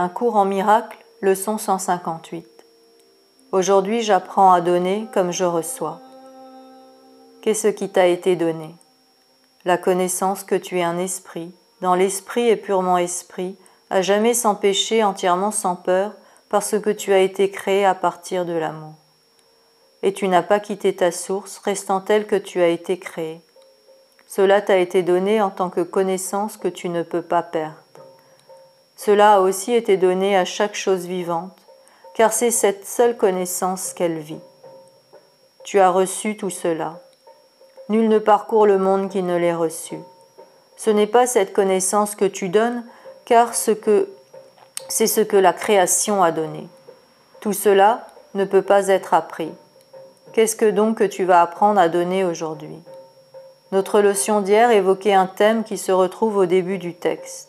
Un cours en miracle, leçon 158. Aujourd'hui j'apprends à donner comme je reçois. Qu'est-ce qui t'a été donné? La connaissance que tu es un esprit, dans l'esprit et purement esprit, à jamais sans péché, entièrement sans peur, parce que tu as été créé à partir de l'amour. Et tu n'as pas quitté ta source, restant telle que tu as été créé. Cela t'a été donné en tant que connaissance que tu ne peux pas perdre. Cela a aussi été donné à chaque chose vivante, car c'est cette seule connaissance qu'elle vit. Tu as reçu tout cela. Nul ne parcourt le monde qui ne l'ait reçu. Ce n'est pas cette connaissance que tu donnes, car ce que c'est ce que la création a donné. Tout cela ne peut pas être appris. Qu'est-ce que donc que tu vas apprendre à donner aujourd'hui? Notre leçon d'hier évoquait un thème qui se retrouve au début du texte.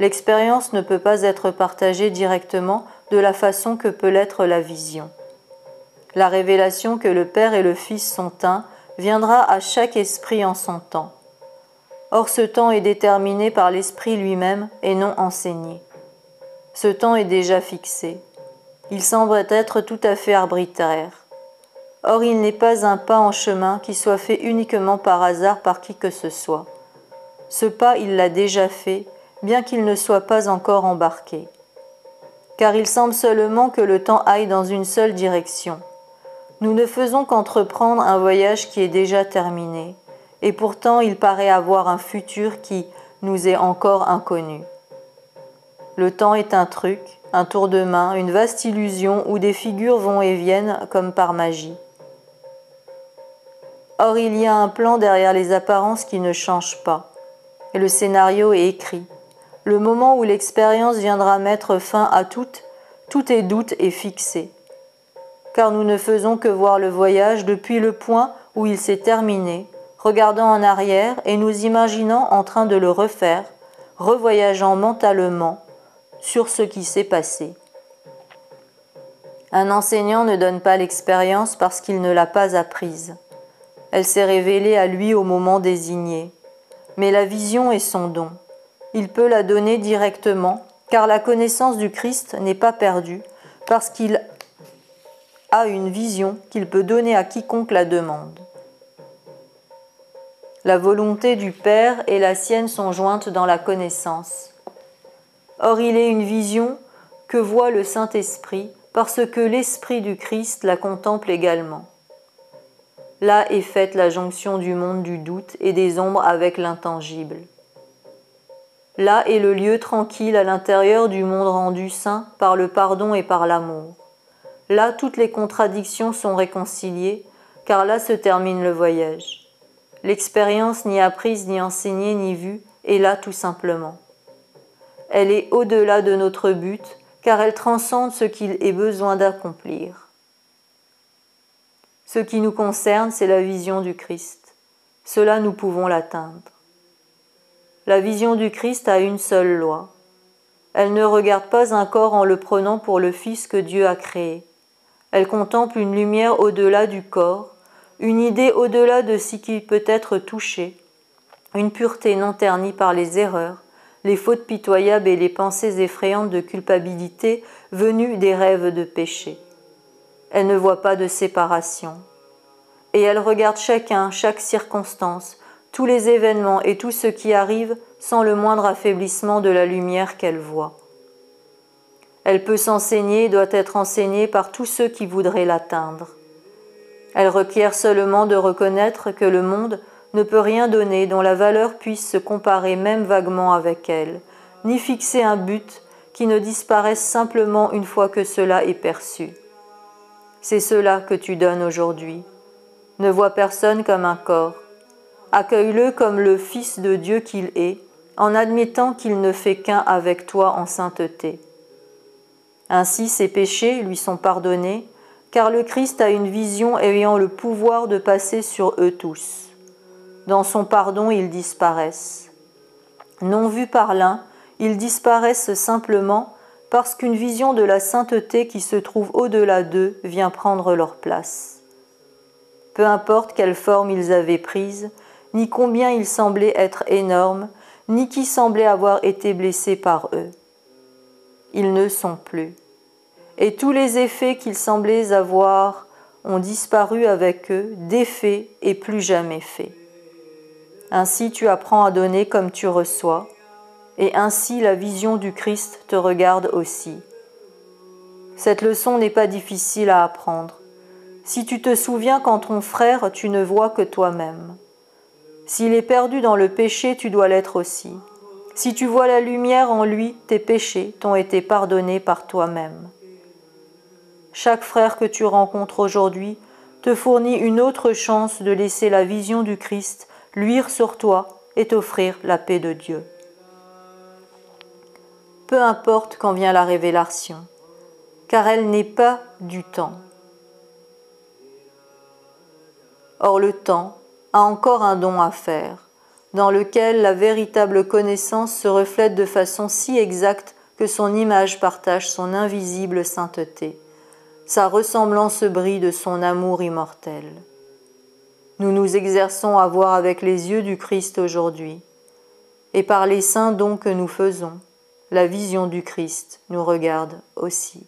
L'expérience ne peut pas être partagée directement de la façon que peut l'être la vision. La révélation que le Père et le Fils sont un viendra à chaque esprit en son temps. Or ce temps est déterminé par l'Esprit lui-même et non enseigné. Ce temps est déjà fixé. Il semble être tout à fait arbitraire. Or il n'est pas un pas en chemin qui soit fait uniquement par hasard par qui que ce soit. Ce pas il l'a déjà fait bien qu'il ne soit pas encore embarqué. Car il semble seulement que le temps aille dans une seule direction. Nous ne faisons qu'entreprendre un voyage qui est déjà terminé, et pourtant il paraît avoir un futur qui nous est encore inconnu. Le temps est un truc, un tour de main, une vaste illusion où des figures vont et viennent comme par magie. Or il y a un plan derrière les apparences qui ne change pas, et le scénario est écrit, le moment où l'expérience viendra mettre fin à toutes, tout est doute est fixé. Car nous ne faisons que voir le voyage depuis le point où il s'est terminé, regardant en arrière et nous imaginant en train de le refaire, revoyageant mentalement sur ce qui s'est passé. Un enseignant ne donne pas l'expérience parce qu'il ne l'a pas apprise. Elle s'est révélée à lui au moment désigné. Mais la vision est son don il peut la donner directement, car la connaissance du Christ n'est pas perdue, parce qu'il a une vision qu'il peut donner à quiconque la demande. La volonté du Père et la sienne sont jointes dans la connaissance. Or il est une vision que voit le Saint-Esprit, parce que l'Esprit du Christ la contemple également. Là est faite la jonction du monde du doute et des ombres avec l'intangible. Là est le lieu tranquille à l'intérieur du monde rendu saint par le pardon et par l'amour. Là toutes les contradictions sont réconciliées, car là se termine le voyage. L'expérience ni apprise, ni enseignée, ni vue est là tout simplement. Elle est au-delà de notre but, car elle transcende ce qu'il est besoin d'accomplir. Ce qui nous concerne, c'est la vision du Christ. Cela, nous pouvons l'atteindre. La vision du Christ a une seule loi. Elle ne regarde pas un corps en le prenant pour le Fils que Dieu a créé. Elle contemple une lumière au-delà du corps, une idée au-delà de ce qui peut être touché, une pureté non ternie par les erreurs, les fautes pitoyables et les pensées effrayantes de culpabilité venues des rêves de péché. Elle ne voit pas de séparation. Et elle regarde chacun, chaque circonstance, tous les événements et tout ce qui arrive sans le moindre affaiblissement de la lumière qu'elle voit. Elle peut s'enseigner et doit être enseignée par tous ceux qui voudraient l'atteindre. Elle requiert seulement de reconnaître que le monde ne peut rien donner dont la valeur puisse se comparer même vaguement avec elle, ni fixer un but qui ne disparaisse simplement une fois que cela est perçu. C'est cela que tu donnes aujourd'hui. Ne vois personne comme un corps, Accueille-le comme le Fils de Dieu qu'il est, en admettant qu'il ne fait qu'un avec toi en sainteté. Ainsi ses péchés lui sont pardonnés, car le Christ a une vision ayant le pouvoir de passer sur eux tous. Dans son pardon, ils disparaissent. Non vus par l'un, ils disparaissent simplement parce qu'une vision de la sainteté qui se trouve au-delà d'eux vient prendre leur place. Peu importe quelle forme ils avaient prise, ni combien ils semblaient être énormes, ni qui semblait avoir été blessé par eux. ils ne sont plus. Et tous les effets qu'ils semblaient avoir ont disparu avec eux, défaits et plus jamais faits. Ainsi tu apprends à donner comme tu reçois, et ainsi la vision du Christ te regarde aussi. Cette leçon n'est pas difficile à apprendre. Si tu te souviens qu'en ton frère tu ne vois que toi-même. S'il est perdu dans le péché, tu dois l'être aussi. Si tu vois la lumière en lui, tes péchés t'ont été pardonnés par toi-même. Chaque frère que tu rencontres aujourd'hui te fournit une autre chance de laisser la vision du Christ luire sur toi et t'offrir la paix de Dieu. Peu importe quand vient la révélation, car elle n'est pas du temps. Or le temps a encore un don à faire, dans lequel la véritable connaissance se reflète de façon si exacte que son image partage son invisible sainteté, sa ressemblance brille de son amour immortel. Nous nous exerçons à voir avec les yeux du Christ aujourd'hui, et par les saints dons que nous faisons, la vision du Christ nous regarde aussi.